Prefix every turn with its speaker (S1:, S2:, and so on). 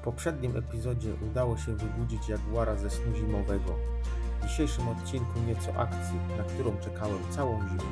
S1: W poprzednim epizodzie udało się wybudzić jaguara ze snu zimowego. W dzisiejszym odcinku nieco akcji, na którą czekałem całą zimę.